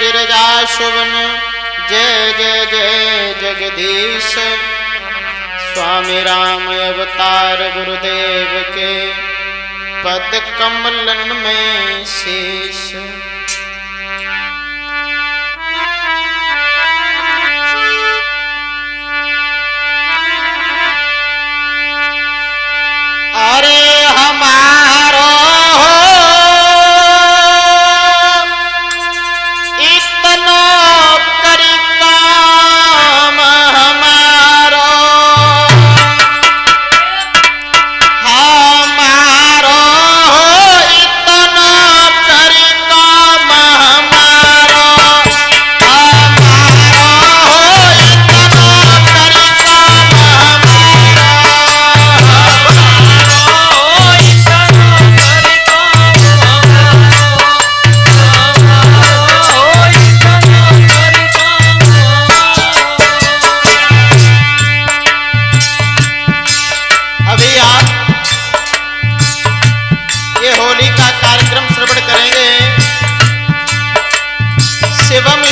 गिरजा शुभन जय जय जय, जगदीश। स्वामी राम अवतार गुरुदेव के पद कमलन में शेष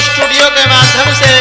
स्टूडियो के माध्यम से